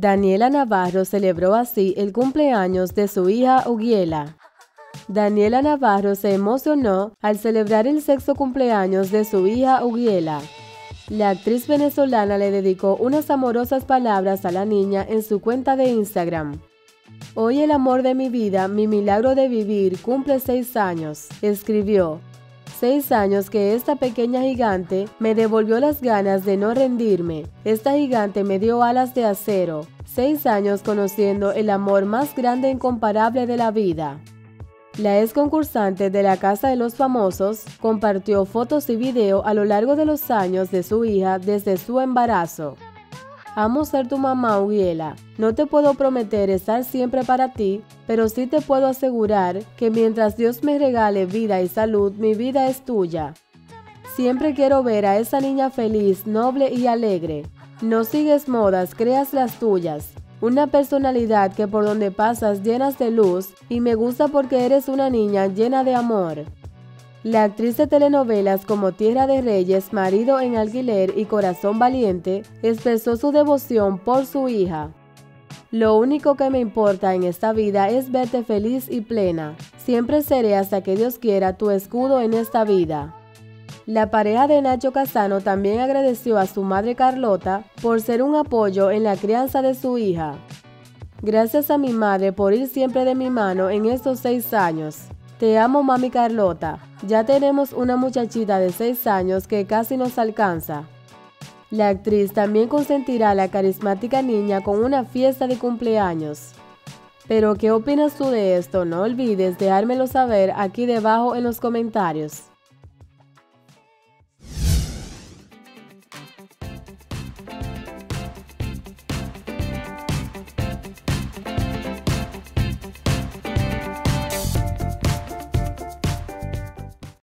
Daniela Navarro celebró así el cumpleaños de su hija Ugiela. Daniela Navarro se emocionó al celebrar el sexto cumpleaños de su hija Ugiela. La actriz venezolana le dedicó unas amorosas palabras a la niña en su cuenta de Instagram. Hoy el amor de mi vida, mi milagro de vivir, cumple seis años, escribió. Seis años que esta pequeña gigante me devolvió las ganas de no rendirme. Esta gigante me dio alas de acero. Seis años conociendo el amor más grande e incomparable de la vida. La ex concursante de la Casa de los Famosos compartió fotos y video a lo largo de los años de su hija desde su embarazo. Amo ser tu mamá, Ugiela. No te puedo prometer estar siempre para ti, pero sí te puedo asegurar que mientras Dios me regale vida y salud, mi vida es tuya. Siempre quiero ver a esa niña feliz, noble y alegre. No sigues modas, creas las tuyas. Una personalidad que por donde pasas llenas de luz y me gusta porque eres una niña llena de amor. La actriz de telenovelas como Tierra de Reyes, Marido en Alquiler y Corazón Valiente expresó su devoción por su hija. Lo único que me importa en esta vida es verte feliz y plena. Siempre seré hasta que Dios quiera tu escudo en esta vida. La pareja de Nacho Casano también agradeció a su madre Carlota por ser un apoyo en la crianza de su hija. Gracias a mi madre por ir siempre de mi mano en estos seis años. Te amo mami Carlota. Ya tenemos una muchachita de seis años que casi nos alcanza. La actriz también consentirá a la carismática niña con una fiesta de cumpleaños. Pero ¿qué opinas tú de esto? No olvides dejármelo saber aquí debajo en los comentarios.